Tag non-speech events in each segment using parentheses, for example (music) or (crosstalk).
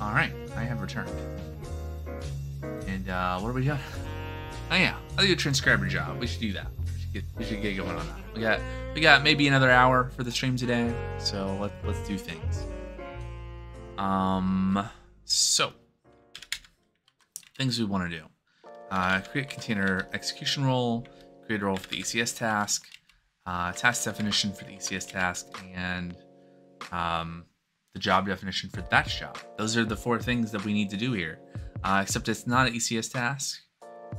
All right, I have returned. And uh, what are we doing? Oh yeah, I'll do a transcriber job. We should do that. We should get, we should get going on that. We got we got maybe another hour for the stream today, so let let's do things. Um, so things we want to do: uh, create container execution role, create a role for the ECS task, uh, task definition for the ECS task, and um, the job definition for that job. Those are the four things that we need to do here. Uh, except it's not an ECS task,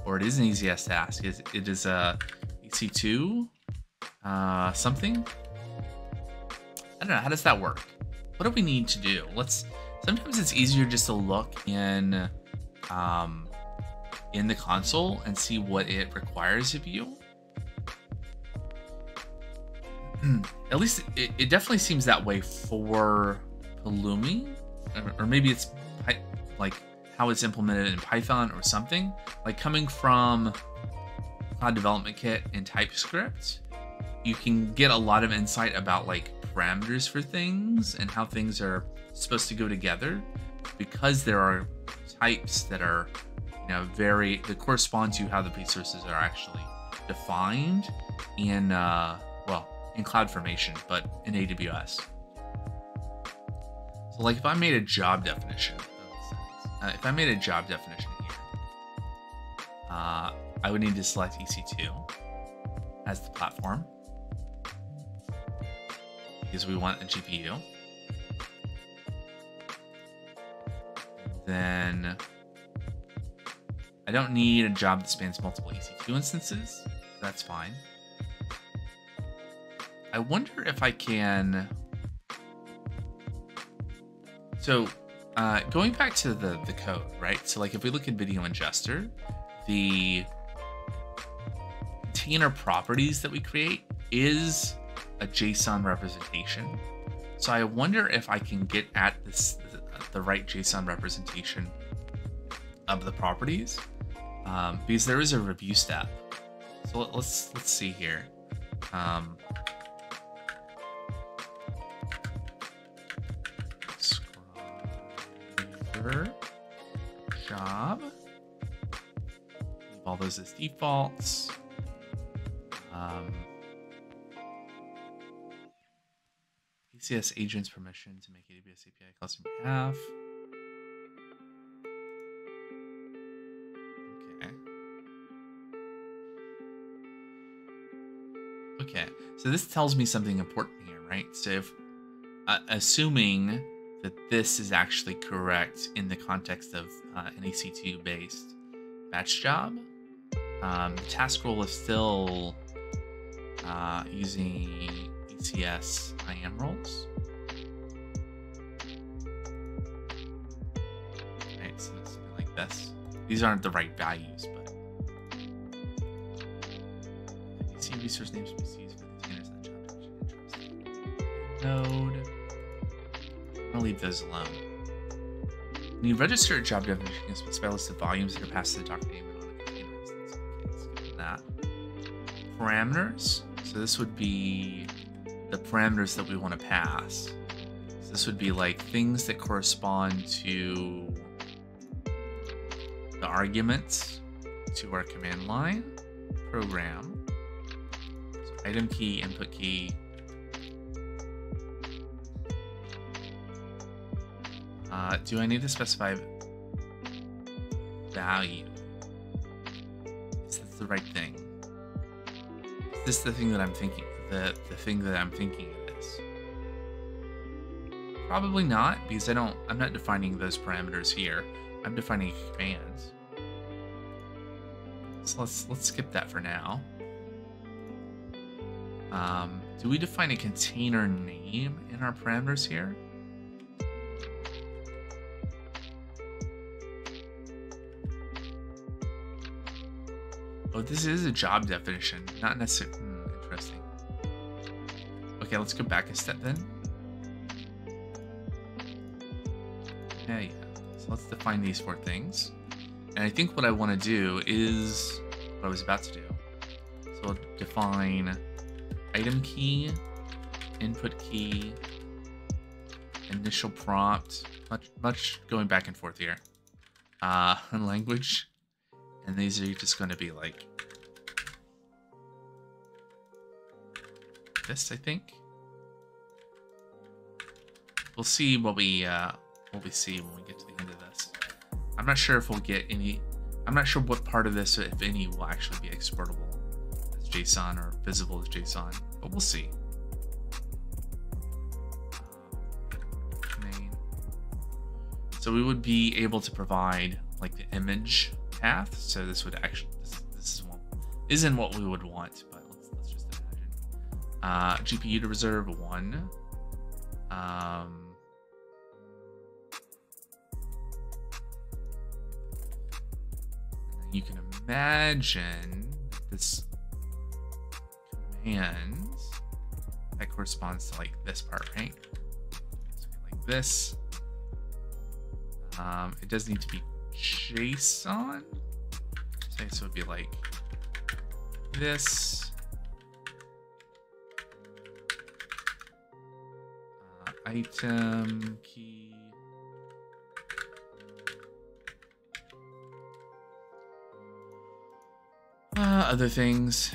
or it is an ECS task. It, it is a EC2 uh, something. I don't know. How does that work? What do we need to do? Let's. Sometimes it's easier just to look in, um, in the console and see what it requires of you. At least it, it definitely seems that way for Pulumi, or, maybe it's like how it's implemented in Python or something. Like coming from Cloud Development Kit and TypeScript, you can get a lot of insight about like parameters for things and how things are supposed to go together. Because there are types that are you know very that correspond to how the resources are actually defined in uh well in CloudFormation but in aws like if i made a job definition uh, if i made a job definition here uh i would need to select ec2 as the platform because we want a gpu then I don't need a job that spans multiple EC2 instances. That's fine. I wonder if I can... So, uh, going back to the, the code, right? So, like, if we look at Video Ingester, the container properties that we create is a JSON representation. So I wonder if I can get at this the right JSON representation of the properties um, because there is a review step. So let, us let's see here. Um, job. Leave all those as defaults. Um, ECS agents permission to make AWS API calls on behalf. Okay. Okay, so this tells me something important here, right? So if, uh, assuming that this is actually correct in the context of uh, an EC2 based batch job, um, the task role is still uh, using ECS IAM roles. Right, so something like this. These aren't the right values, but you see resource names for containers that job Node. I'll leave those alone. When you register a job definition, you can specify a list of volumes that are passed to the Docker daemon on a container. Okay, let's that. Parameters. So this would be the parameters that we want to pass. So this would be like things that correspond to the arguments to our command line program. So item key, input key. Uh, do I need to specify value? Is this the right thing? Is this the thing that I'm thinking? the, the thing that I'm thinking is. Probably not, because I don't I'm not defining those parameters here. I'm defining commands. So let's let's skip that for now. Um, do we define a container name in our parameters here? Oh, this is a job definition, not necessarily. Hmm, interesting. Okay, let's go back a step then. Yeah, yeah. So let's define these four things. And I think what I want to do is what I was about to do. So I'll define item key, input key, initial prompt, much much going back and forth here. Uh, (laughs) language, and these are just going to be like this, I think. We'll see what we uh, what we see when we get to the end of this. I'm not sure if we'll get any. I'm not sure what part of this, if any, will actually be exportable as JSON or visible as JSON, but we'll see. So we would be able to provide like the image path. So this would actually this, this is one isn't what we would want, Uh, GPU to reserve one. Um, you can imagine this command that corresponds to like this part, right? Like this. Um, it does need to be JSON. So it would be like this. Item key. Uh, other things.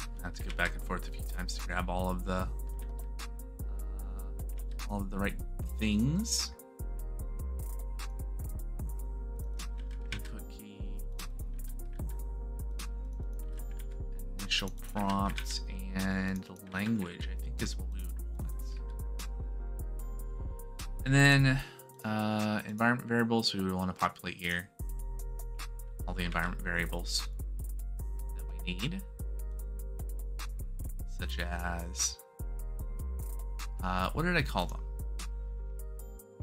I have to go back and forth a few times to grab all of the uh, all of the right things. Input. Initial prompt and language, is what we would want. And then uh, environment variables, we would want to populate here all the environment variables that we need, such as, uh, what did I call them?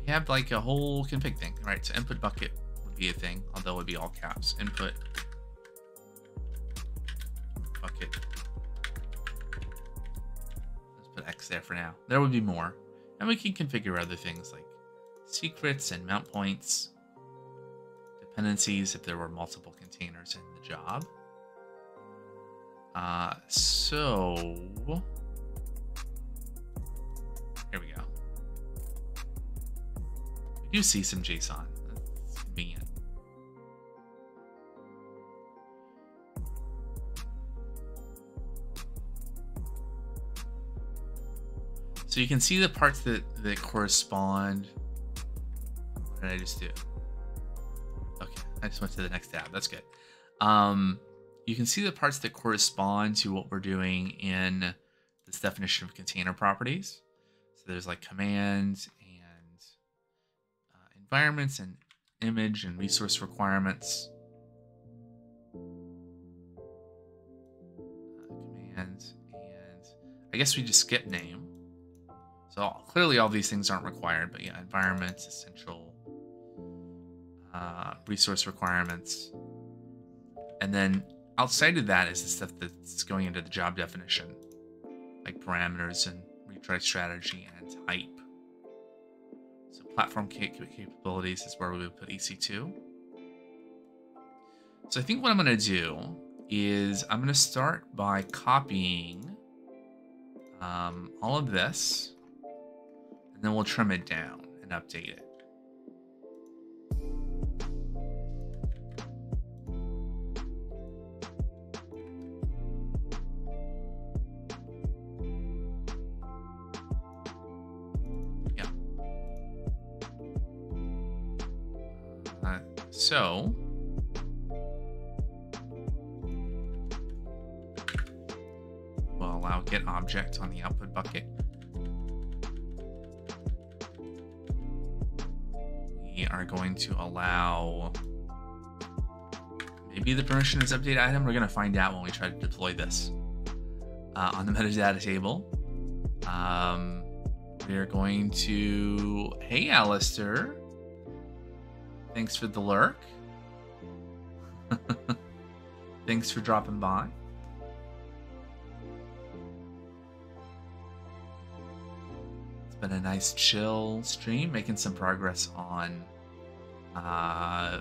we have like a whole config thing, right? So input bucket would be a thing, although it would be all caps. Input there for now. There would be more. And we can configure other things like secrets and mount points, dependencies if there were multiple containers in the job. Uh, so here we go We do see some JSON. That's convenient. So you can see the parts that, that correspond. What did I just do? Okay, I just went to the next tab. That's good. Um, you can see the parts that correspond to what we're doing in this definition of container properties. So there's like commands and environments and image and resource requirements. Uh, commands and I guess we just skip name. So clearly all these things aren't required, but yeah, environments, essential, uh, resource requirements. And then outside of that is the stuff that's going into the job definition, like parameters and retry strategy and type So platform capabilities is where we would put EC2. So I think what I'm going to do is I'm going to start by copying um, all of this, and then we'll trim it down and update it. So, we'll allow get object on the output bucket. Are going to allow maybe the permission is update item. We're going to find out when we try to deploy this uh, on the (laughs) metadata table. Um, we are going to, hey, Alistair. Thanks for the lurk. (laughs) Thanks for dropping by. It's been a nice chill stream, making some progress on uh,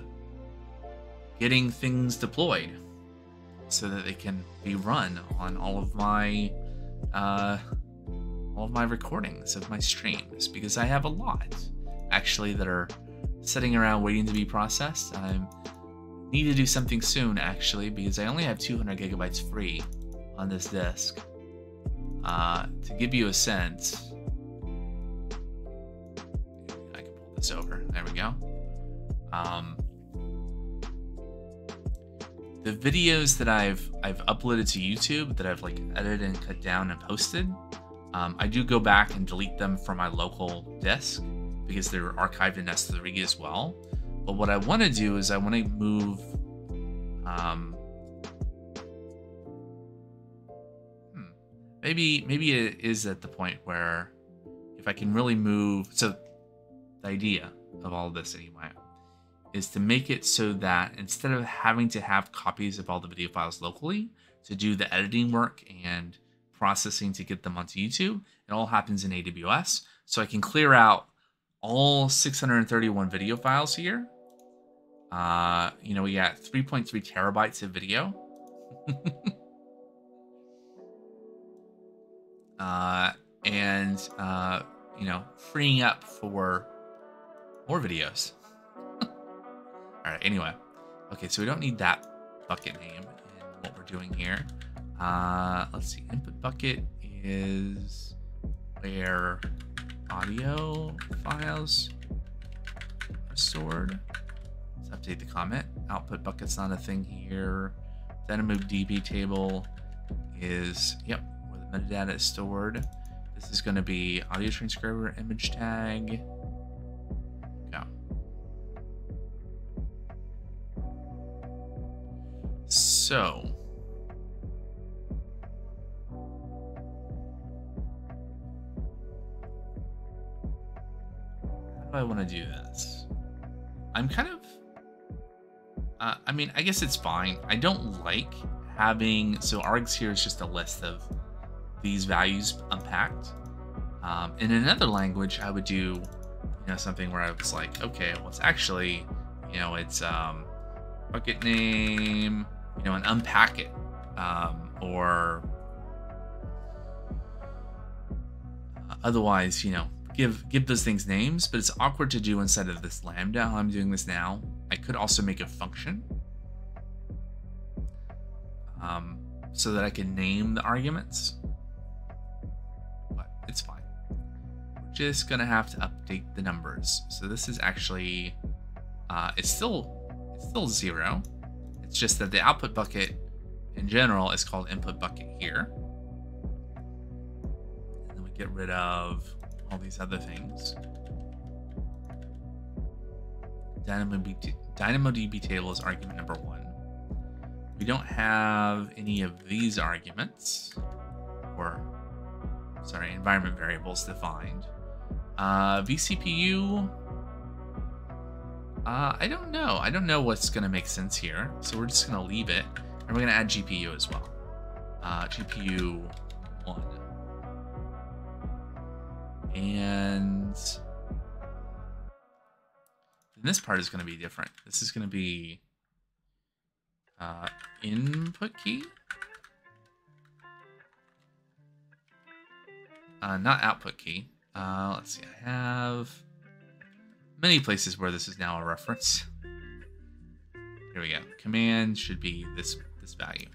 getting things deployed so that they can be run on all of my uh, all of my recordings of my streams because I have a lot actually that are sitting around waiting to be processed. I need to do something soon actually because I only have 200 gigabytes free on this disk. Uh, to give you a sense, I can pull this over. There we go. Um, the videos that I've I've uploaded to YouTube that I've like edited and cut down and posted, um, I do go back and delete them from my local disk because they're archived in S3 as well. But what I want to do is I want to move. Um, hmm, maybe maybe it is at the point where if I can really move. So the idea of all this anyway is to make it so that instead of having to have copies of all the video files locally to do the editing work and processing to get them onto YouTube, it all happens in AWS. So I can clear out all 631 video files here. Uh, you know, we got 3.3 terabytes of video. (laughs) uh, and, uh, you know, freeing up for more videos. All right, anyway. Okay, so we don't need that bucket name in what we're doing here. Uh, let's see, input bucket is where audio files are stored. Let's update the comment. Output bucket's not a thing here. DynamoDB table is, yep, where the metadata is stored. This is going to be audio transcriber image tag. So. How do I want to do this? I'm kind of. Uh, I mean, I guess it's fine. I don't like having. So args here is just a list of these values unpacked. Um, in another language, I would do, you know, something where I was like, okay, well, it's actually, you know, it's um, bucket name, you know, and unpack it, um, or otherwise, you know, give give those things names. But it's awkward to do inside of this lambda. I'm doing this now. I could also make a function um, so that I can name the arguments, but it's fine. We're just gonna have to update the numbers. So this is actually uh, it's still it's still zero. It's just that the output bucket in general is called input bucket here. And then we get rid of all these other things. DynamoDB, table is argument number one. We don't have any of these arguments, or sorry, environment variables defined. Uh, vCPU uh, I don't know. I don't know what's going to make sense here. So we're just going to leave it. And we're going to add GPU as well. Uh, GPU 1. And this part is going to be different. This is going to be uh, input key. Uh, not output key. Uh, let's see. I have many places where this is now a reference. Here we go. Command should be this this value.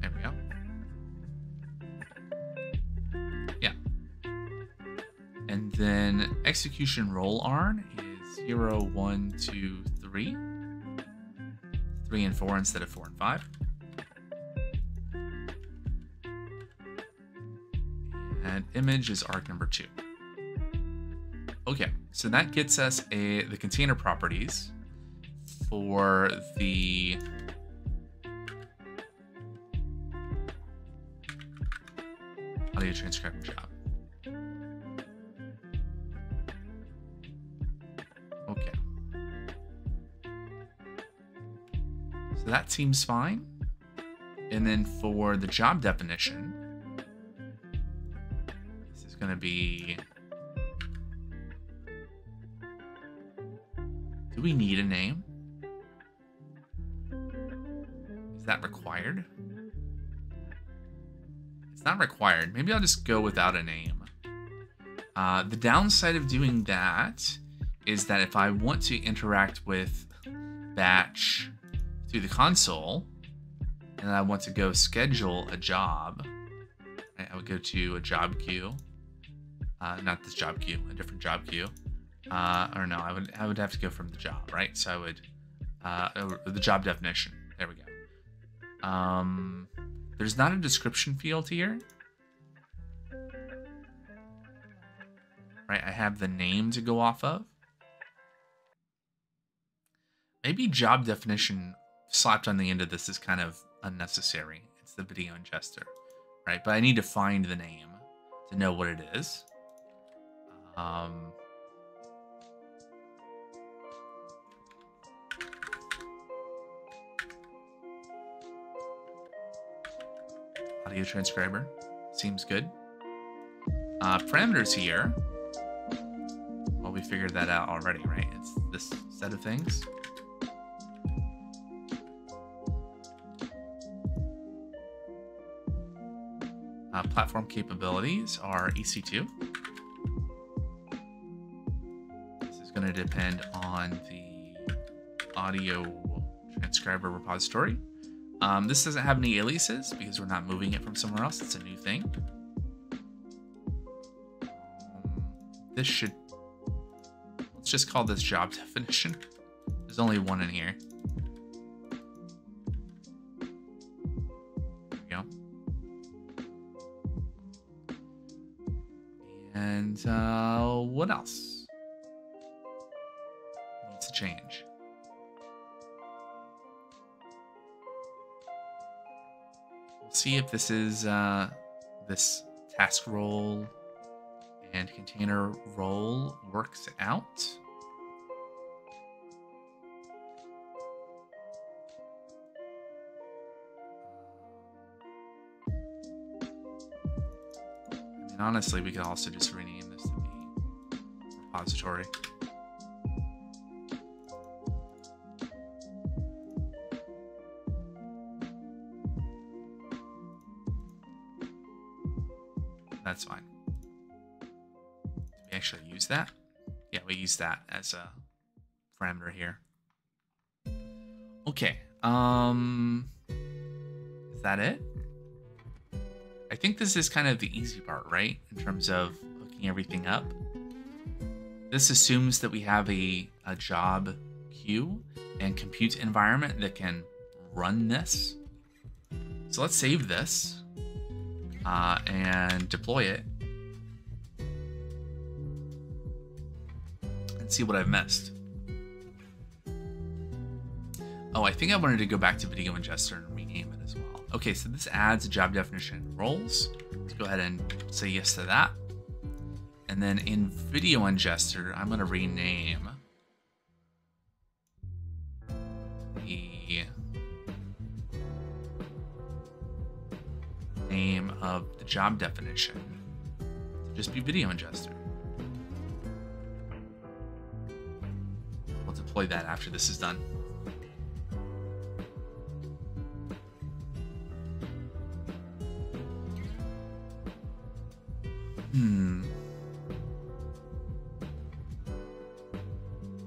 There we go. Yeah. And then execution role arn is 0, 1, 2, 3. 3 and 4 instead of 4 and 5. And image is arg number two. Okay, so that gets us a the container properties for the audio transcriber job. Okay. So that seems fine. And then for the job definition, going to be... Do we need a name? Is that required? It's not required. Maybe I'll just go without a name. Uh, the downside of doing that is that if I want to interact with batch through the console, and I want to go schedule a job, I would go to a job queue, uh, not this job queue, a different job queue, uh, or no, I would I would have to go from the job, right? So I would uh, the job definition. There we go. Um, there's not a description field here. Right, I have the name to go off of. Maybe job definition slapped on the end of this is kind of unnecessary. It's the video ingester, right? But I need to find the name to know what it is. Um, audio transcriber seems good. Uh, parameters here. Well, we figured that out already, right? It's this set of things. Uh, platform capabilities are EC2. Going to depend on the audio transcriber repository. Um, this doesn't have any aliases because we're not moving it from somewhere else. It's a new thing. Um, this should... Let's just call this job definition. There's only one in here. Go. And uh, what else change? We'll see if this is uh, this task role and container role works out. honestly, we could also just rename this to be repository. That? Yeah, we use that as a parameter here. Okay. Um, is that it? I think this is kind of the easy part, right? In terms of hooking everything up. This assumes that we have a, a job queue and compute environment that can run this. So let's save this uh, and deploy it see what I've missed. Oh, I think I wanted to go back to Video Ingester and rename it as well. Okay, so this adds a job definition roles. Let's go ahead and say yes to that. And then in Video Ingester, I'm going to rename the name of the job definition just be Video Ingester. Deploy that after this is done. Hmm.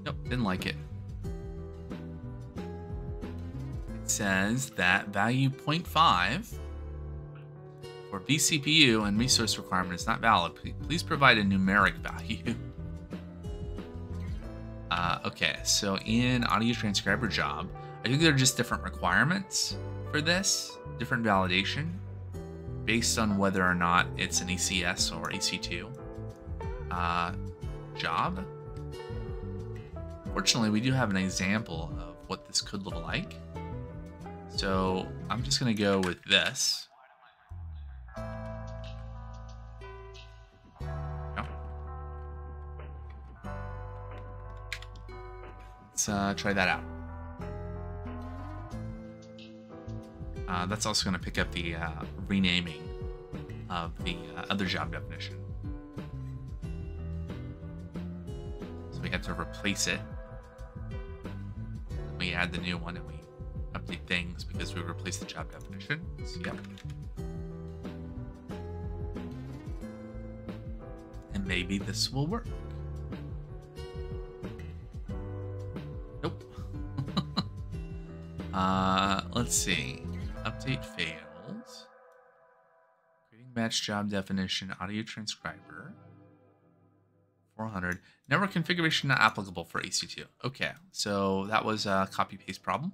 Nope, didn't like it. It says that value 0.5 for vCPU and resource requirement is not valid. Please provide a numeric value. (laughs) Okay, so in audio transcriber job, I think there are just different requirements for this, different validation based on whether or not it's an ECS or EC2 uh, job. Fortunately, we do have an example of what this could look like. So I'm just going to go with this. uh, try that out. Uh, that's also going to pick up the uh, renaming of the uh, other job definition. So we have to replace it. We add the new one and we update things because we replace the job definition. So, yep. And maybe this will work. Uh, let's see. Update failed. Creating batch job definition, audio transcriber. 400. Network configuration not applicable for EC2. Okay, so that was a copy paste problem.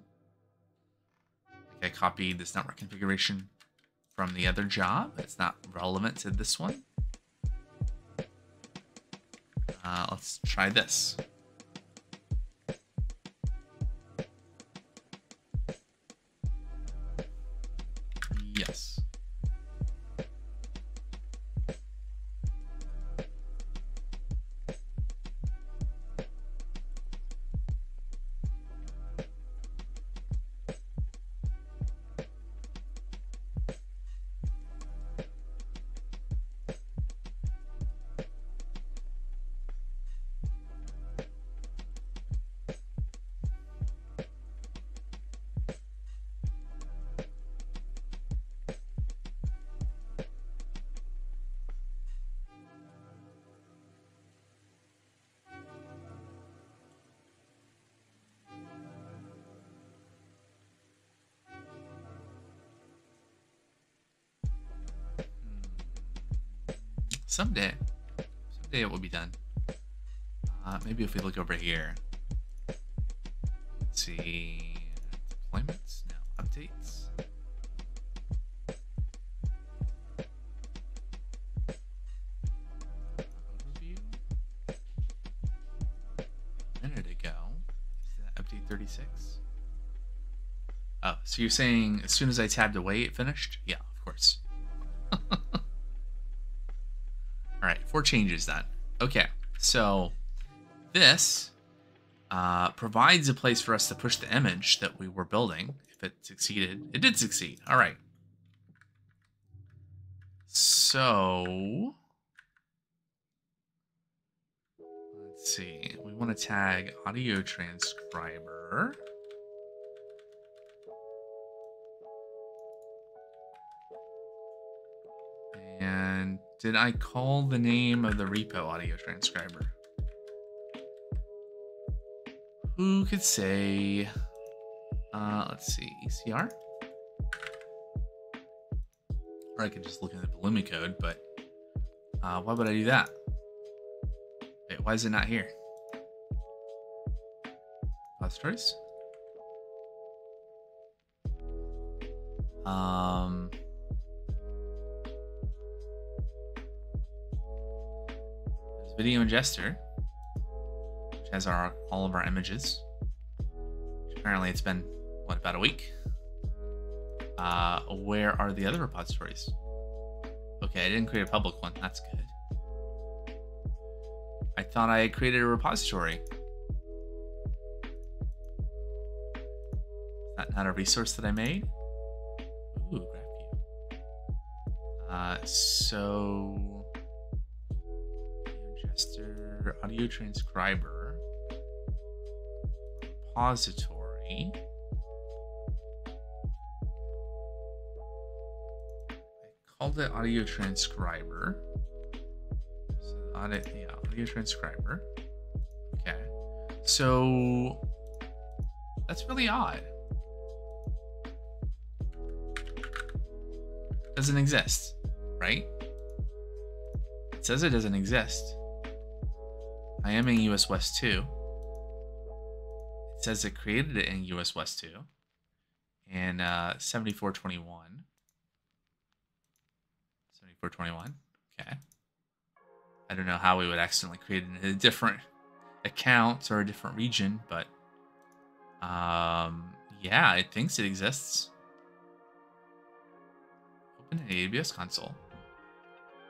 I copied this network configuration from the other job. It's not relevant to this one. Uh, let's try this. Someday. Someday it will be done. Uh, maybe if we look over here. Let's see. Deployments? No. Updates? Overview? A minute ago. Is that update 36? Oh, so you're saying as soon as I tabbed away it finished? Yeah, four changes then. Okay, so this uh, provides a place for us to push the image that we were building. If it succeeded, it did succeed. All right. So let's see. We want to tag audio transcriber. And did I call the name of the repo audio transcriber? Who could say? Uh, let's see, ECR? Or I could just look in the Pulumi code, but uh, why would I do that? Wait, why is it not here? Repositories? Um, video ingester, which has our all of our images. Apparently, it's been what about a week? Uh, where are the other repositories? Okay, I didn't create a public one. That's good. I thought I had created a repository. Is that not a resource that I made? Ooh, GraphQL. Uh, so ingester, audio transcriber, repository. I called it audio transcriber. So audio, yeah, audio transcriber. Okay. So that's really odd. Doesn't exist, right? It says it doesn't exist. I am in US West 2. It says it created it in US West 2 in uh, 7421. 7421. Okay. I don't know how we would accidentally create a different account or a different region, but um, yeah, it thinks it exists. Open an AWS console.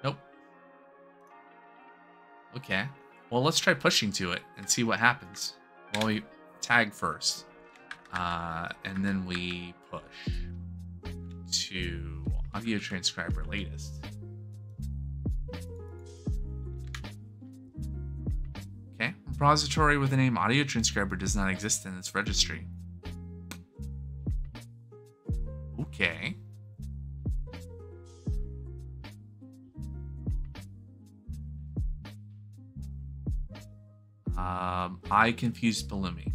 Nope. Okay. Well, let's try pushing to it and see what happens. Well, we tag first. Uh, and then we push to audio transcriber latest. Okay. Repository with the name audio transcriber does not exist in its registry. Okay. Um, I confused Pulumi.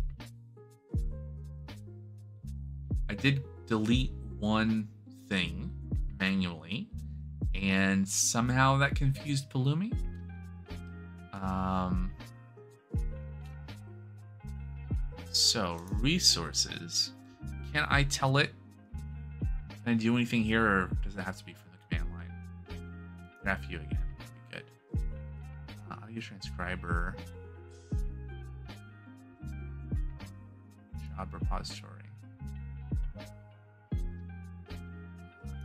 I did delete one thing manually, and somehow that confused Pulumi. Um, so, resources. Can I tell it? Can I do anything here, or does it have to be from the command line? Graph view again. Good. Uh, audio transcriber. Job repository.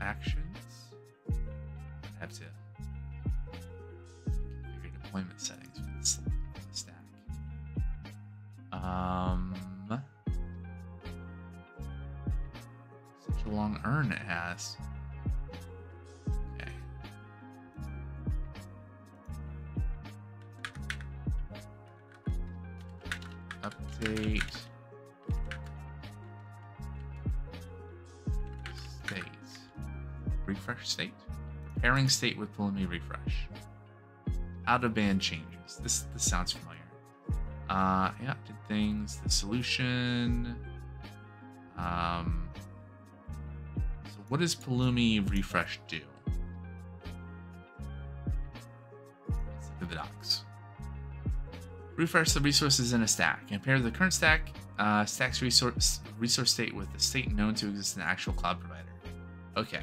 Actions. I have to State. Refresh state. Pairing state with Pulumi refresh. Out of band changes. This this sounds familiar. Uh, yeah, did things. The solution. Um. So what does Pulumi refresh do? Let's look at the docs. Refresh the resources in a stack. Compare the current stack uh, stack's resource resource state with the state known to exist in the actual cloud provider. Okay,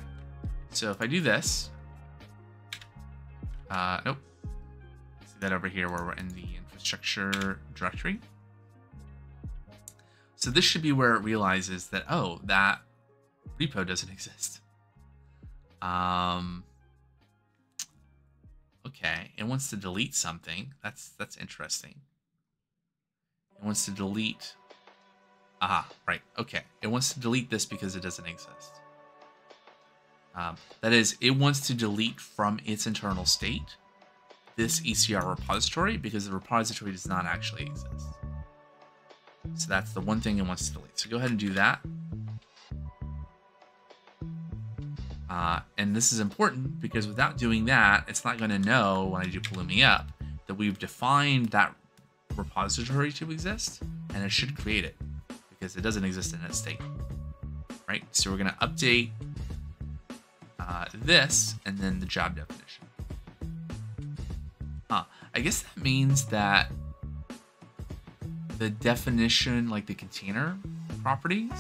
so if I do this, uh, nope. See that over here where we're in the infrastructure directory. So this should be where it realizes that, oh, that repo doesn't (laughs) exist. Um, okay, it wants to delete something. That's that's interesting. It wants to delete. Aha, right. Okay, it wants to delete this because it doesn't exist. Um, that is, it wants to delete from its internal state this ECR repository because the repository does not actually exist. So that's the one thing it wants to delete. So go ahead and do that. Uh, and this is important because without doing that, it's not going to know when I do Pulumi up that we've defined that repository to exist, and it should create it because it doesn't exist in that state. Right? So we're going to update uh, this and then the job definition. Huh. I guess that means that the definition, like the container properties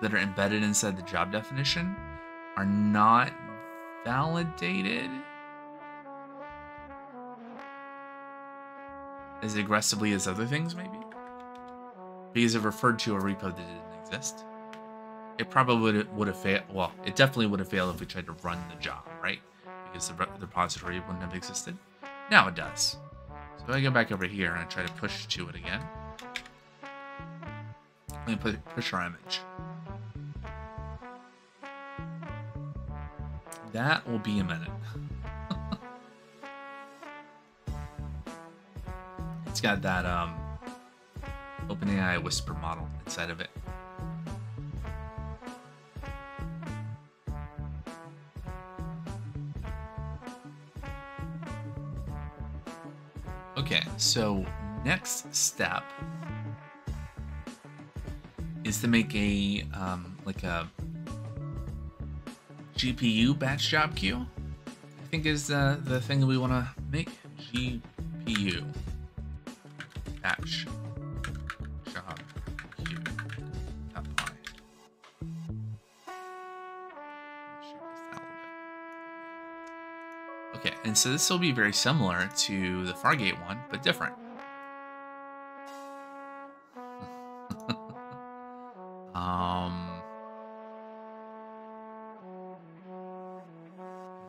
that are embedded inside the job definition, are not validated as aggressively as other things, maybe? Because it referred to a repo that didn't exist. It probably would, have failed. Well, it definitely would have failed if we tried to run the job, right? Because the, the repository wouldn't have existed. Now it does. So I go back over here and I try to push to it again. Let me push our image. That will be a minute. (laughs) it's got that um, OpenAI Whisper model inside of it. So next step is to make a um, like a GPU batch job queue. I think is uh, the thing that we want to make GPU so this will be very similar to the Fargate one, but different. (laughs) um,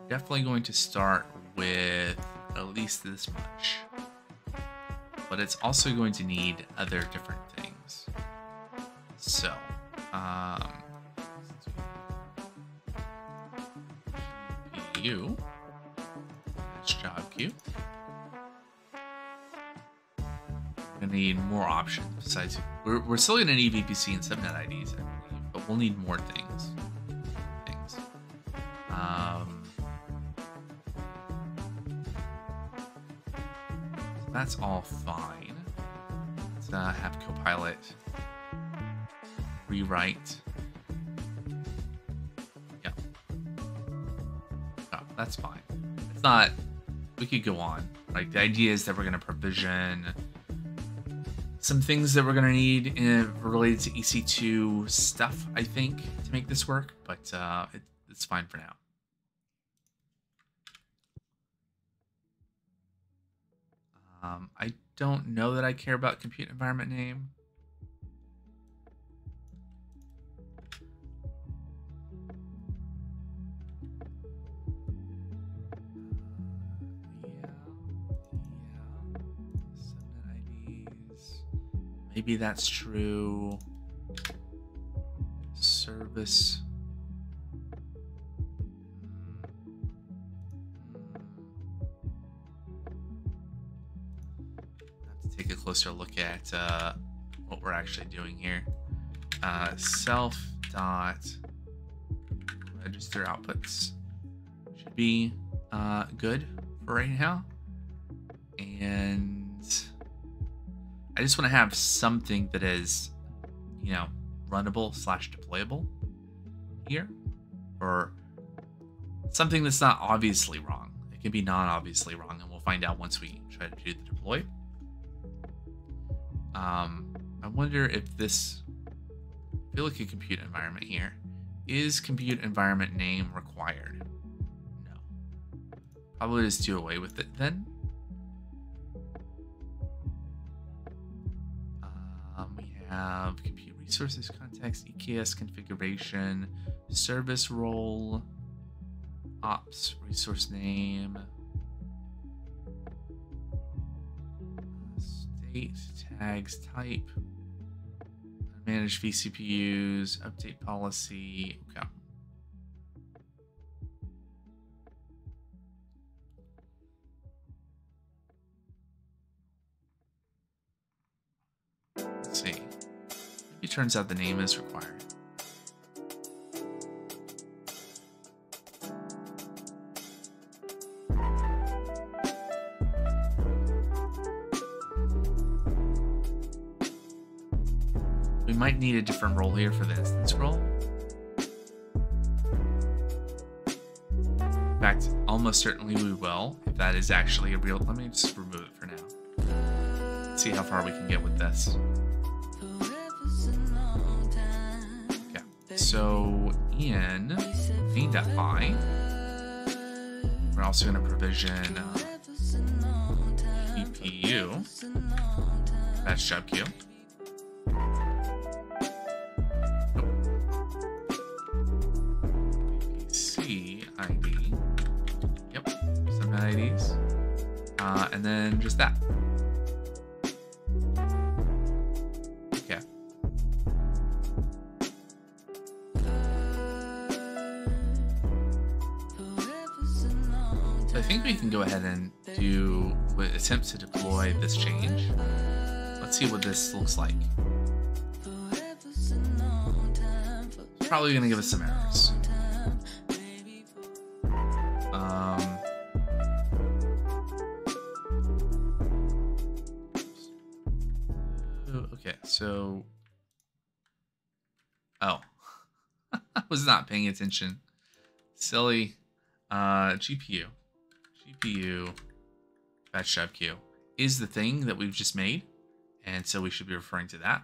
definitely going to start with at least this much. But it's also going to need other different things. We're, we're still gonna need VPC and subnet IDs, but we'll need more things. Things. Um, that's all fine. uh, have Copilot rewrite. Yeah. Oh, that's fine. It's not. We could go on. Like the idea is that we're to provision some things that we're going to need in, related to EC2 stuff, I think, to make this work, but uh, it, it's fine for now. Um, I don't know that I care about compute environment name. Maybe that's true. Service. To take a closer look at uh, what we're actually doing here. Uh, self dot register outputs should be uh, good for right now. And I just want to have something that is, you know, runnable slash deployable here, or something that's not obviously wrong. It can be non-obviously wrong, and we'll find out once we try to do the deploy. Um, I wonder if this, at compute environment here, is compute environment name required? No. Probably just do away with it then. Have compute resources context, EKS configuration, service role, ops resource name, state tags type, manage vCPUs, update policy. Okay. Turns out the name is required. We might need a different role here for the instance role. In fact, almost certainly we will, if that is actually a real... Let me just remove it for now. See how far we can get with this. So in main.py, we're also going to provision uh, GPU, that's job queue. This looks like. Probably gonna give us some errors. Um, okay, so oh, (laughs) I was not paying attention. Silly uh, GPU. GPU batch job queue is the thing that we've just made. And so we should be referring to that.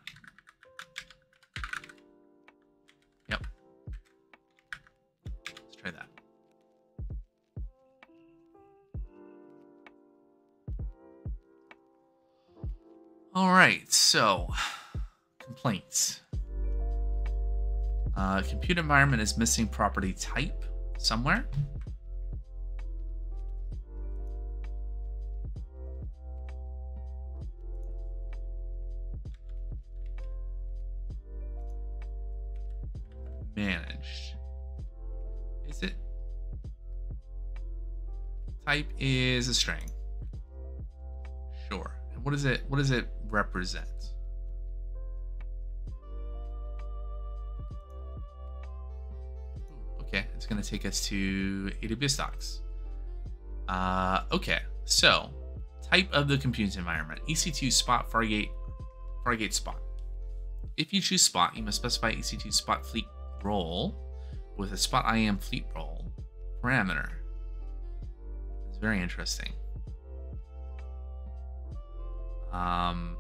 Yep. Let's try that. All right, so complaints. Uh, compute environment is missing property type somewhere. A string. Sure. And what does it what does it represent? Okay, it's gonna take us to AWS docs. Uh, okay, so type of the compute environment: EC2 Spot Fargate Fargate Spot. If you choose Spot, you must specify EC2 Spot Fleet role with a Spot IAM Fleet role parameter. Very interesting. Um,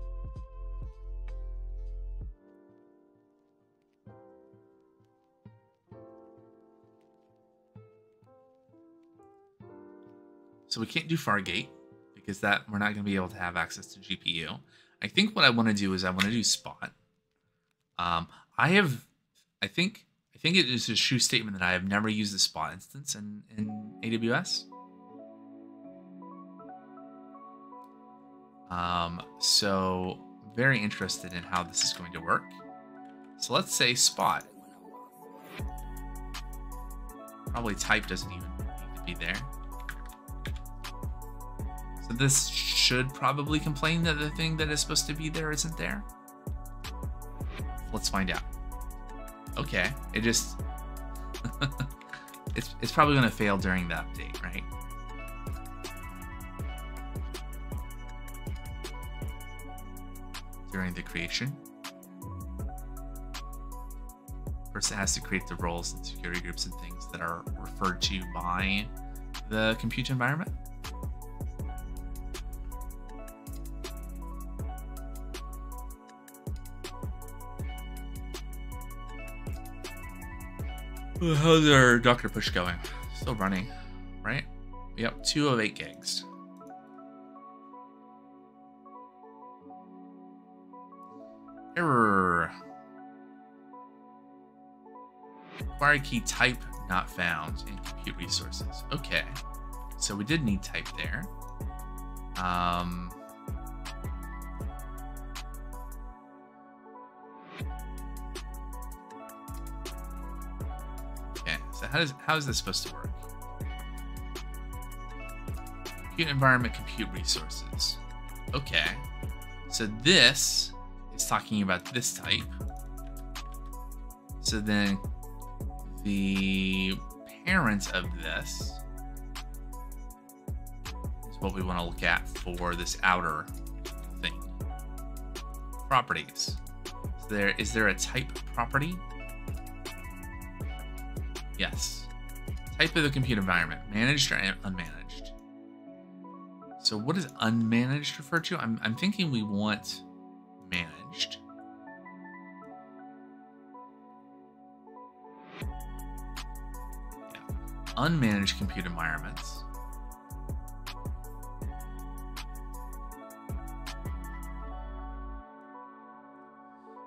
so we can't do Fargate because that we're not going to be able to have access to GPU. I think what I want to do is I want to do Spot. Um, I have, I think, I think it is a true statement that I have never used the Spot instance in in AWS. Um, so very interested in how this is going to work. So let's say spot. Probably type doesn't even need to be there. So this should probably complain that the thing that is supposed to be there isn't there. Let's find out. Okay, it just (laughs) it's it's probably going to fail during the update, right? During the creation. It has to create the roles and security groups and things that are referred to by the compute environment. How's our Docker push going? Still running, right? Yep, two of eight gigs. Required key type not found in compute resources. Okay. So we did need type there. Um, okay, so how does how is this supposed to work? Compute environment, compute resources. Okay. So this is talking about this type. So then the parents of this is what we want to look at for this outer thing. Properties. Is there is there a type property? Yes. Type of the compute environment, managed or unmanaged. So what does unmanaged refer to? I'm, I'm thinking we want Unmanaged compute environments.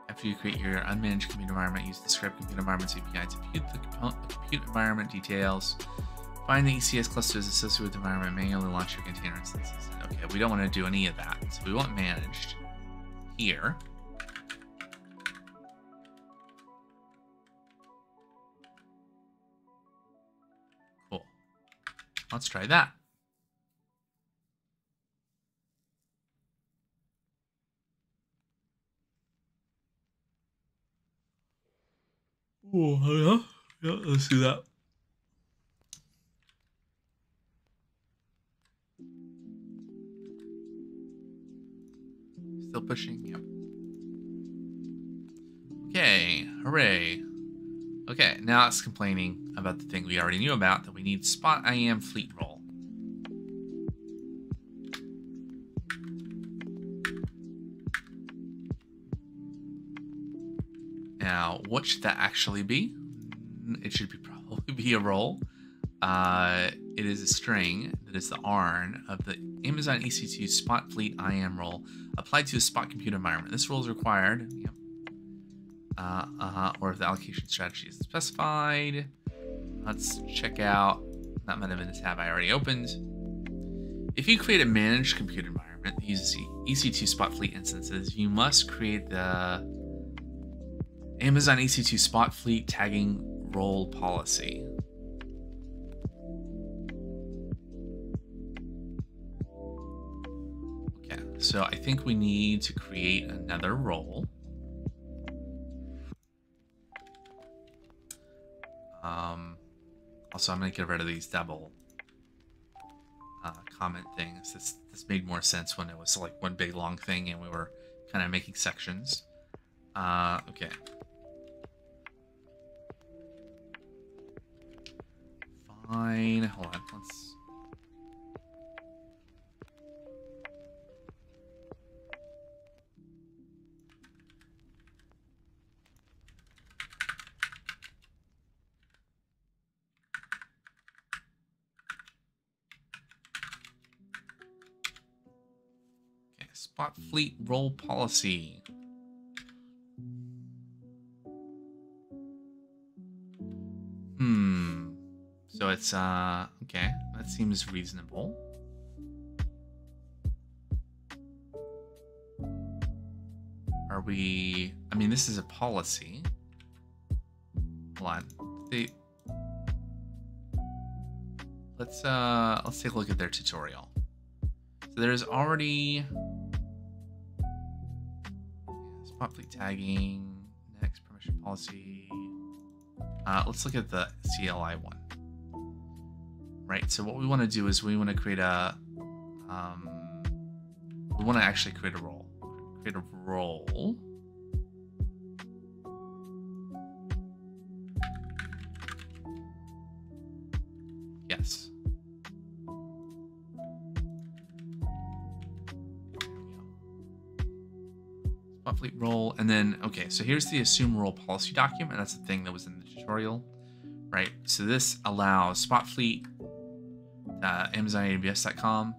After you create your unmanaged compute environment, use describe compute environments API to compute the compute environment details. Find the ECS clusters associated with the environment, manually launch your container instances. Okay, we don't want to do any of that. So we want managed here. Let's try that. Oh, yeah. Yeah, let's do that. Still pushing, yep. Okay, hooray. Okay, now it's complaining about the thing we already knew about, that we need spot IAM fleet role. Now, what should that actually be? It should be (laughs) probably be a role. Uh, it is a string that is the ARN of the Amazon EC2 Spot Fleet IAM role applied to a Spot compute environment. This role is required. Yep. Uh, uh-huh, or if the allocation strategy is specified. Let's check out, that might have been tab I already opened. If you create a managed compute environment that uses EC2 Spot Fleet instances, you must create the Amazon EC2 Spot Fleet tagging role policy. Okay, so I think we need to create another role. Also, I'm to get rid of these double uh, comment things. This, this made more sense when it was like one big long thing and we were kind of making sections. Uh, okay. Fine. Hold on. Let's. Spot fleet role policy. Hmm. So it's uh okay, that seems reasonable. Are we I mean this is a policy. Hold on. They Let's uh let's take a look at their tutorial. So there's already fleet tagging, next permission policy. Uh, let's look at the CLI one. Right, so what we want to do is we want to create a, um, we want to actually create a role. Create a role. Here's the assume role policy document. That's the thing that was in the tutorial, right? So this allows Spot Fleet, uh, Amazon AWS.com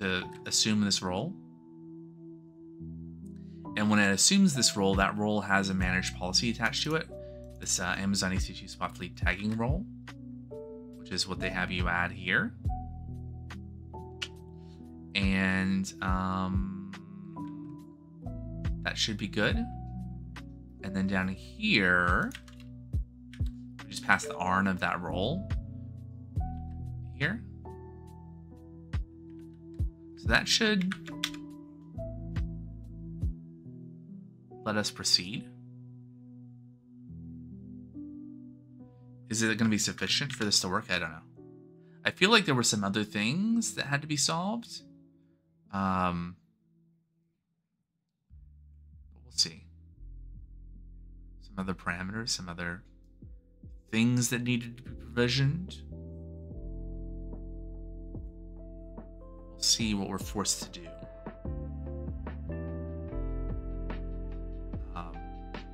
to assume this role. And when it assumes this role, that role has a managed policy attached to it. This uh, Amazon EC2 Spot Fleet tagging role, which is what they have you add here. And um, that should be good. And then down here, we just pass the ARN of that role here. So that should let us proceed. Is it going to be sufficient for this to work? I don't know. I feel like there were some other things that had to be solved. Um, we'll see. Some other parameters, some other things that needed to be provisioned. We'll see what we're forced to do. Um,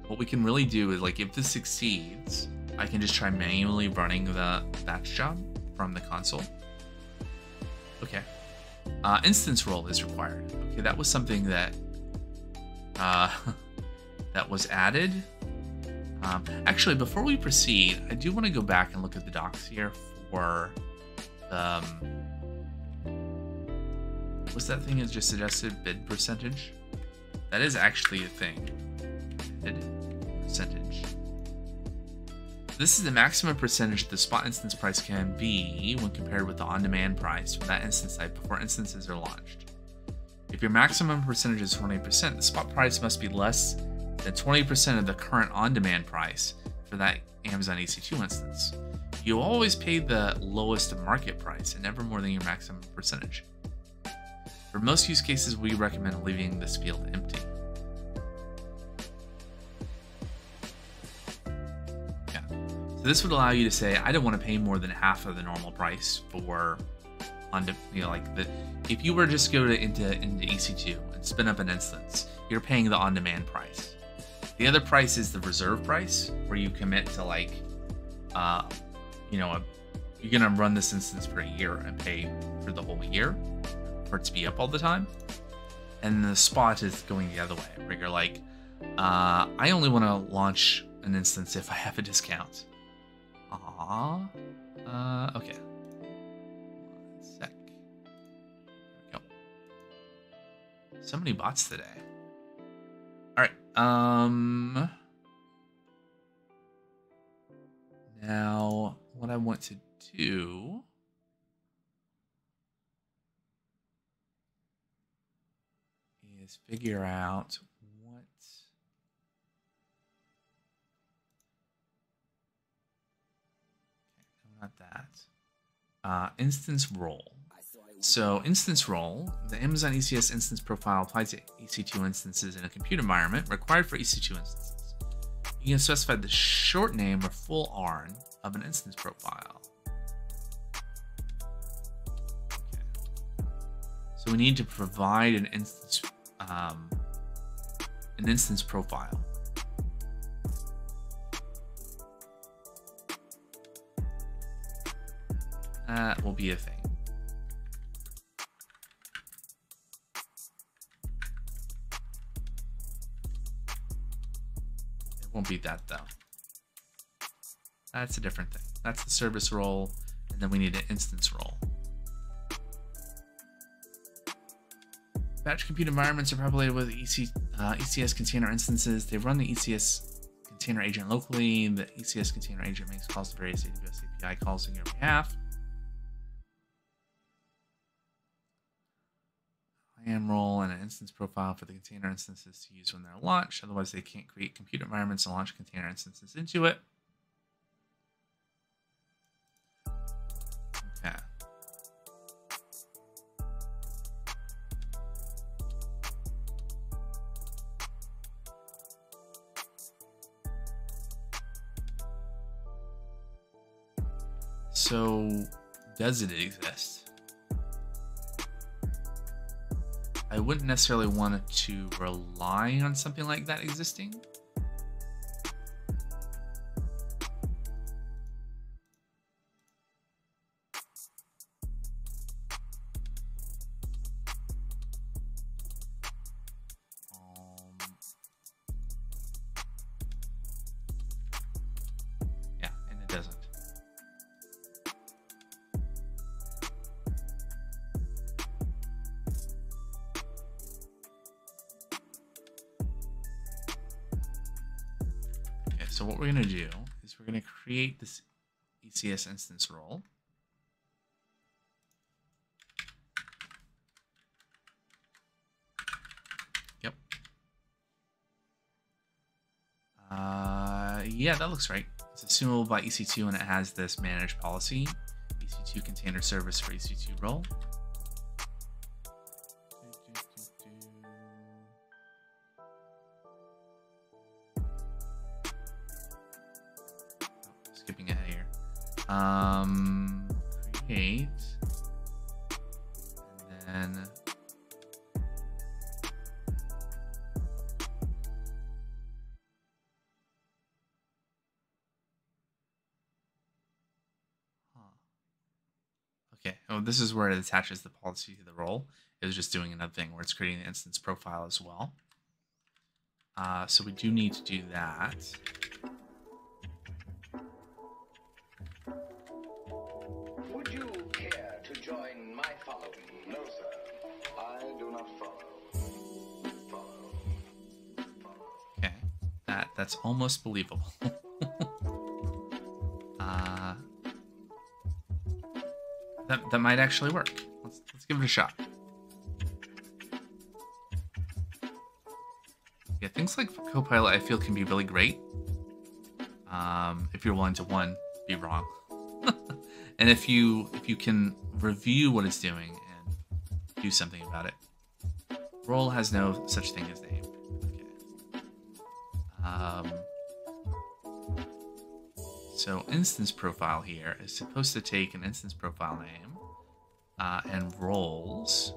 what we can really do is like if this succeeds, I can just try manually running the batch job from the console. Okay. Uh, instance role is required. Okay, that was something that uh, (laughs) that was added. Um, actually, before we proceed, I do want to go back and look at the docs here for the, um, what's that thing is just suggested bid percentage? That is actually a thing. Bid percentage. This is the maximum percentage the spot instance price can be when compared with the on-demand price for that instance type before instances are launched. If your maximum percentage is 20%, the spot price must be less than 20% of the current on-demand price for that Amazon EC2 instance. You always pay the lowest market price and never more than your maximum percentage. For most use cases, we recommend leaving this field empty. Yeah. So this would allow you to say, I don't want to pay more than half of the normal price for on you know like the if you were just go to into into EC2 and spin up an instance, you're paying the on-demand price. The other price is the reserve price, where you commit to like, uh, you know, a, you're gonna run this instance for a year and pay for the whole year for it to be up all the time. And the spot is going the other way, where you're like, uh, I only want to launch an instance if I have a discount. Ah, uh, okay. One sec. There. So many bots today. All right. Um. Now, what I want to do is figure out what. Okay, not that. Uh, instance role. So instance role, the Amazon ECS instance profile applies to EC2 instances in a compute environment required for EC2 instances. You can specify the short name or full ARN of an instance profile. So we need to provide an instance um, an instance profile. That will be a thing. Won't be that though. That's a different thing. That's the service role, and then we need an instance role. Batch compute environments are populated with EC, uh, ECS container instances. They run the ECS container agent locally. The ECS container agent makes calls to various AWS API calls on your behalf. IAM role and an instance profile for the container instances to use when they're launched. Otherwise, they can't create compute environments and launch container instances into it. Okay. So, does it exist? I wouldn't necessarily want to rely on something like that existing. ECS instance role. Yep. Uh, yeah, that looks right. It's assumable by EC2 and it has this manage policy, EC2 container service for EC2 role. This is where it attaches the policy to the role. It was just doing another thing where it's creating the instance profile as well. Uh, so we do need to do that. Okay, that that's almost believable. (laughs) that, that might actually work. Let's, let's give it a shot. Yeah, things like Copilot I feel can be really great. Um, if you're willing to one, be wrong. (laughs) and if you if you can review what it's doing and do something about it. Role has no such thing as name. So instance profile here is supposed to take an instance profile name uh, and roles.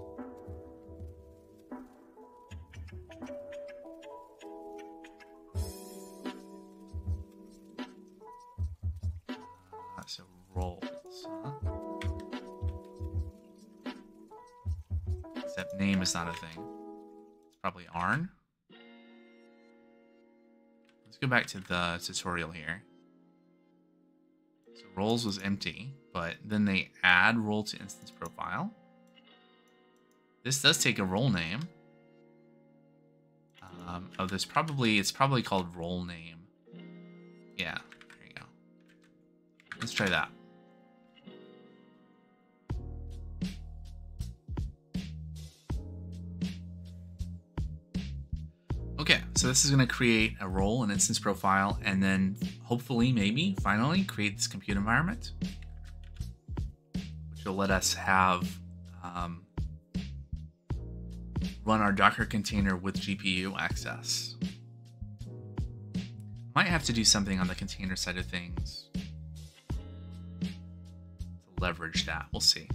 Uh, so roles? Except name is not a thing. It's probably ARN. Let's go back to the tutorial here. Roles was empty, but then they add role to instance profile. This does take a role name. Um, oh, there's probably, it's probably called role name. Yeah, there you go. Let's try that. So this is going to create a role, an instance profile, and then hopefully, maybe, finally, create this compute environment, which will let us have um, run our Docker container with GPU access. Might have to do something on the container side of things to leverage that. We'll see.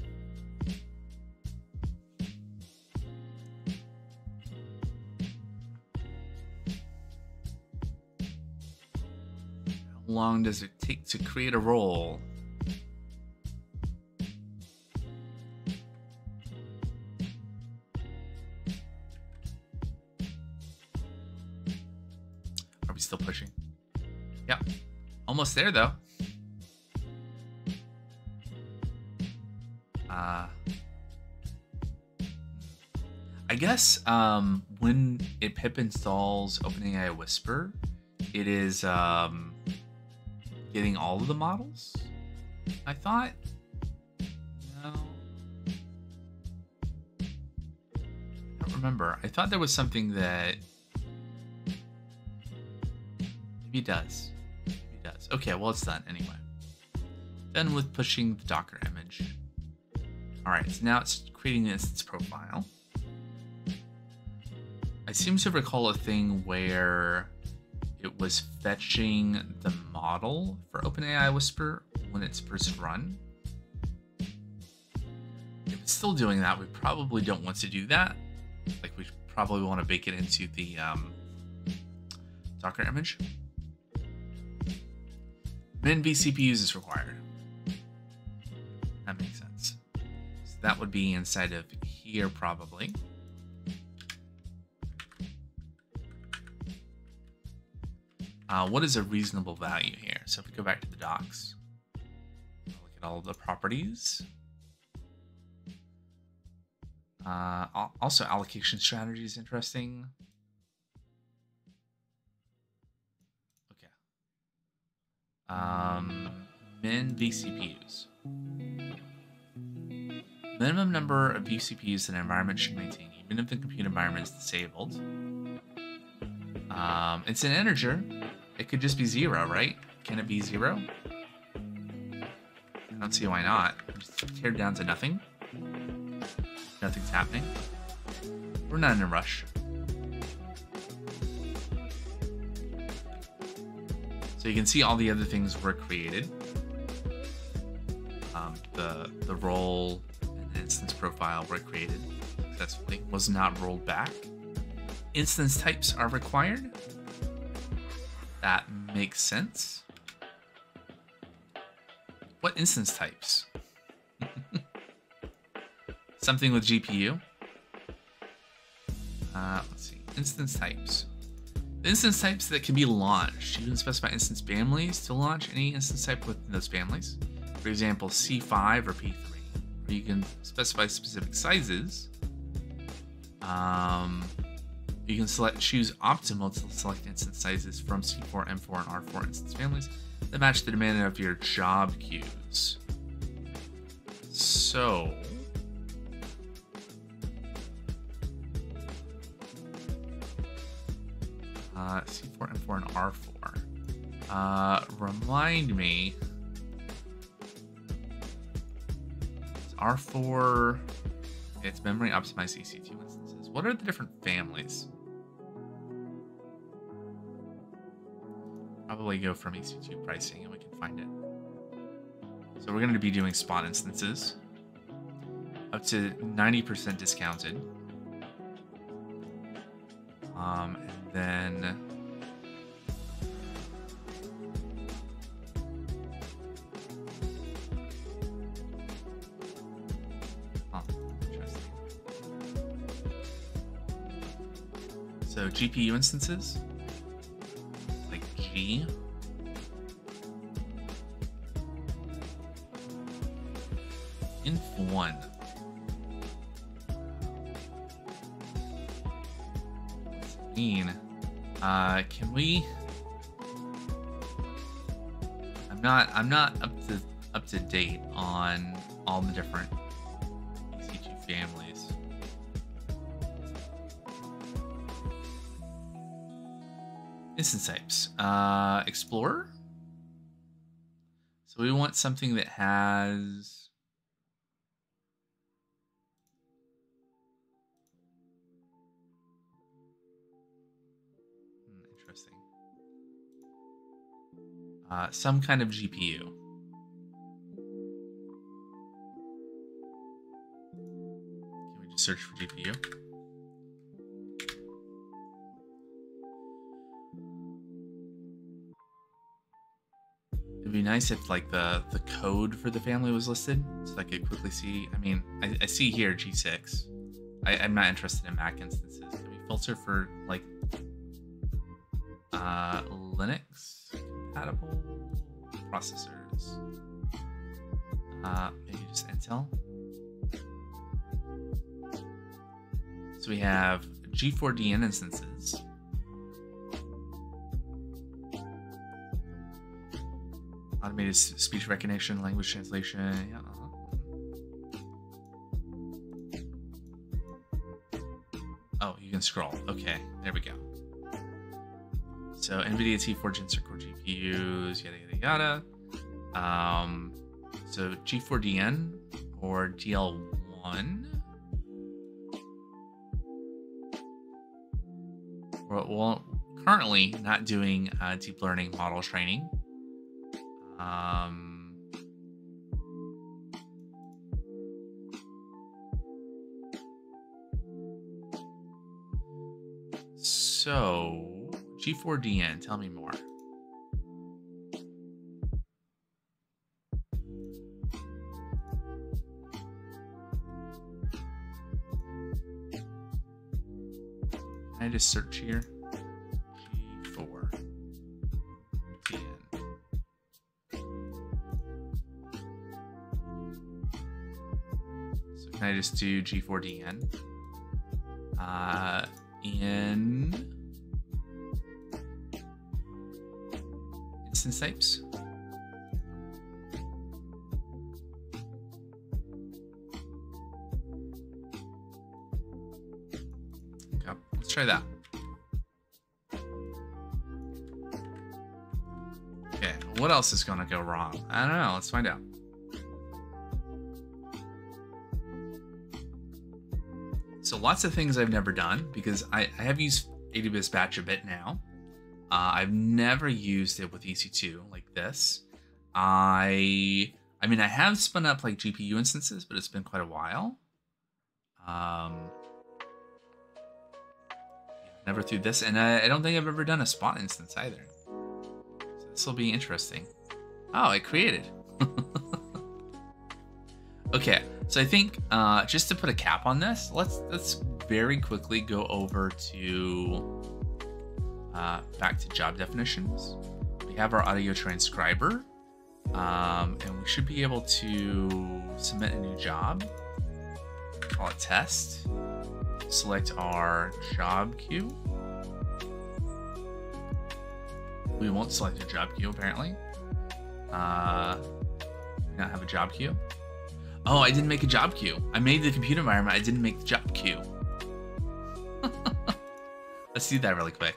Long does it take to create a role? Are we still pushing? Yep. Almost there though. Uh I guess um when it pip installs OpenAI Whisper, it is um getting all of the models. I thought. No. I don't remember. I thought there was something that maybe it does. Maybe it does. Okay, well it's done anyway. Done with pushing the Docker image. Alright, so now it's creating an instance profile. I seem to recall a thing where it was fetching the model for OpenAI Whisper when it's first run. If it's still doing that, we probably don't want to do that. Like we probably want to bake it into the um, Docker image. Min vCPUs is required. That makes sense. So that would be inside of here probably. Uh, what is a reasonable value here? So if we go back to the docs, look at all the properties. Uh, also, allocation strategy is interesting. Okay. Um, min vCPUs. Minimum number of vCPUs an environment should maintain, even if the compute environment is disabled. Um, it's an integer. It could just be zero, right? Can it be zero? I don't see why not. Just tear down to nothing. Nothing's happening. We're not in a rush. So you can see all the other things were created. Um, the the role and the instance profile were created successfully. Was not rolled back. Instance types are required. That makes sense. What instance types? (laughs) Something with GPU. Uh, let's see. Instance types. The instance types that can be launched. You can specify instance families to launch any instance type within those families. For example, C5 or P3. Or you can specify specific sizes. Um, you can select choose optimal to select instance sizes from C4, M4, and R4 instance families that match the demand of your job queues. So, uh, C4, M4, and R4. Uh, remind me. R4. It's memory optimized EC2 instances. What are the different families? Probably go from EC2 pricing and we can find it. So we're going to be doing spot instances. Up to 90% discounted. Um, and then. So GPU instances, G. Inf one. Mean? Uh, can we? I'm not. I'm not up to up to date on all the different EC2 families. Instance types. Uh, Explorer? So we want something that has... Hmm, interesting. Uh, some kind of GPU. Can we just search for GPU. It'd be nice if like the the code for the family was listed, so I could quickly see. I mean, I, I see here G6. I, I'm not interested in Mac instances. Can we filter for like uh, Linux compatible processors? Uh, maybe just Intel. So we have G4DN instances. Automated speech recognition, language translation. Yeah. Oh, you can scroll. Okay, there we go. So NVIDIA T4 Tensor Core GPUs, yada yada yada. Um, so G4DN or DL1. Well, well currently not doing uh, deep learning model training. Um, so, G4DN, tell me more. Can I just search here? Just do G4DN? Uh, in instance types. Okay, let's try that. Okay, what else is gonna go wrong? I don't know. Let's find out. Lots of things I've never done because I, I have used AWS Batch a bit now. Uh, I've never used it with EC2 like this. I I mean I have spun up like GPU instances, but it's been quite a while. Um, never through this, and I, I don't think I've ever done a spot instance either. So this will be interesting. Oh, I created. (laughs) okay, so I think uh, just to put a cap on this, let's let's very quickly go over to uh, back to job definitions. We have our audio transcriber, um, and we should be able to submit a new job. Call it test. Select our job queue. We won't select a job queue apparently. Uh, we not have a job queue. Oh, I didn't make a job queue. I made the computer environment. I didn't make the job queue. (laughs) Let's do that really quick.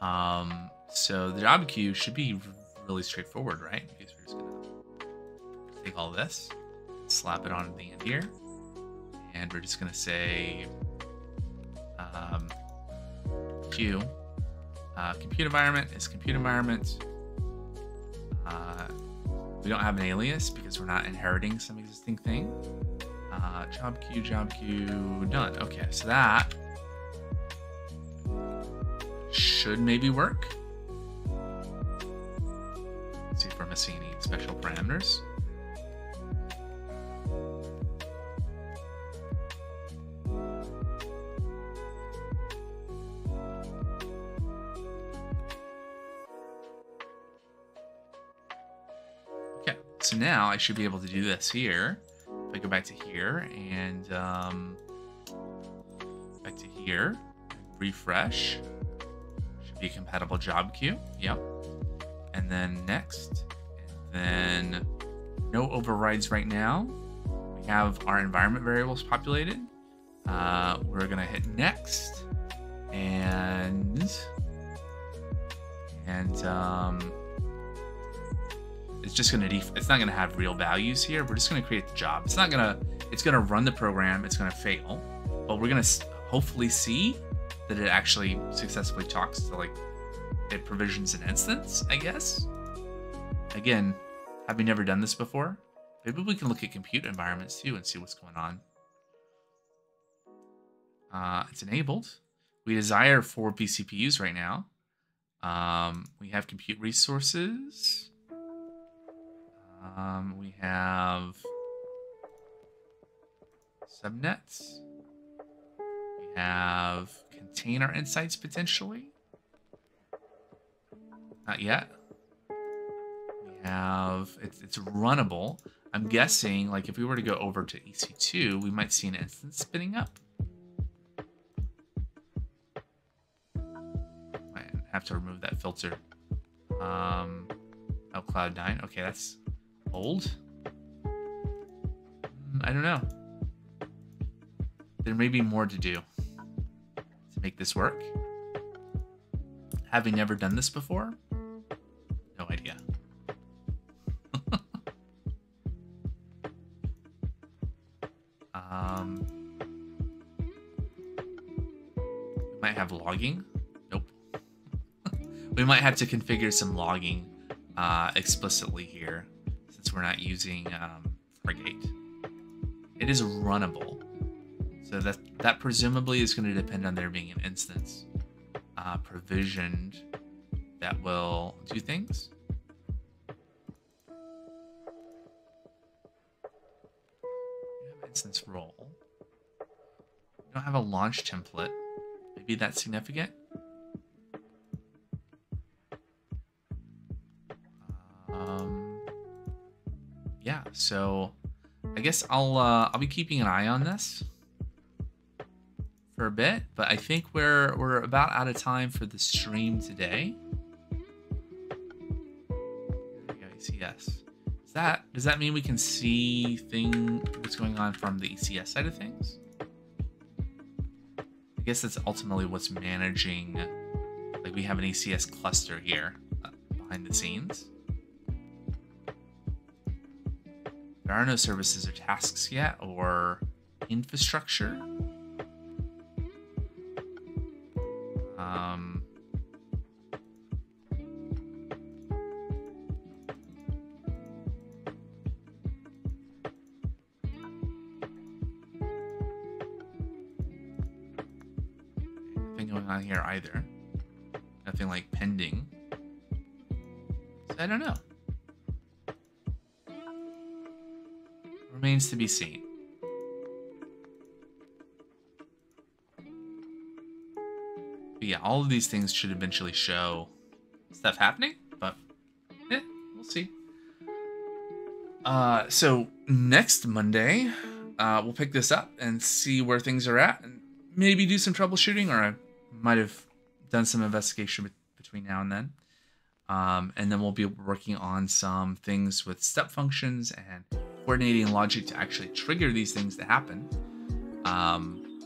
Um, so the job queue should be really straightforward, right? Because we're just gonna take all this, slap it on the end here, and we're just gonna say um, queue. Uh, compute environment is compute environment. Uh, we don't have an alias because we're not inheriting some existing thing. Uh, job queue, job queue, done. Okay, so that should maybe work. Let's see if we're missing any special parameters. I should be able to do this here. If I go back to here and um, back to here, refresh should be a compatible job queue. Yep. And then next, and then no overrides right now. We have our environment variables populated. Uh, we're gonna hit next, and and um, it's just gonna def- it's not gonna have real values here. We're just gonna create the job. It's not gonna it's gonna run the program. It's gonna fail, but we're gonna hopefully see that it actually successfully talks to like it provisions an instance, I guess. Again, having never done this before, maybe we can look at compute environments too and see what's going on. Uh, it's enabled. We desire four vCPUs right now. Um, we have compute resources. Um, we have subnets. We have container insights potentially. Not yet. We have it's it's runnable. I'm guessing like if we were to go over to EC2, we might see an instance spinning up. Might have to remove that filter. Um, oh, Cloud 9. Okay, that's old. Mm, I don't know. There may be more to do to make this work. Having never done this before, no idea. (laughs) um, we might have logging. Nope. (laughs) we might have to configure some logging uh, explicitly here since we're not using um, Fargate. It is runnable. So that, that presumably is going to depend on there being an instance uh, provisioned that will do things. Instance role. We don't have a launch template. Maybe that's significant. So I guess I'll uh, I'll be keeping an eye on this for a bit, but I think we're we're about out of time for the stream today. ECS. Is that does that mean we can see thing what's going on from the ECS side of things? I guess that's ultimately what's managing. Like we have an ECS cluster here uh, behind the scenes. There are no services or tasks yet, or infrastructure. Um, nothing going on here either. Nothing like pending. So I don't know. Be seen. But yeah, all of these things should eventually show stuff happening, but eh, we'll see. Uh, so next Monday, uh, we'll pick this up and see where things are at, and maybe do some troubleshooting, or I might have done some investigation between now and then. Um, and then we'll be working on some things with step functions and coordinating logic to actually trigger these things to happen. Um,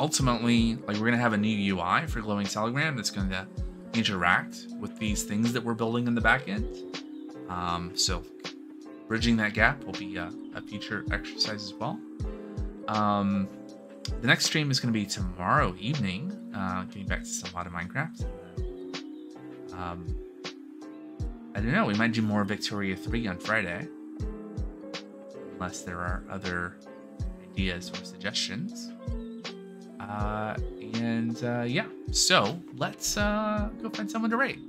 ultimately, like we're gonna have a new UI for Glowing Telegram that's going to interact with these things that we're building in the back end. Um, so bridging that gap will be a, a future exercise as well. Um, the next stream is going to be tomorrow evening, uh, getting back to some lot of Minecraft. Um, I don't know, we might do more Victoria 3 on Friday. Unless there are other ideas or suggestions. Uh, and uh, yeah, so let's uh, go find someone to rate.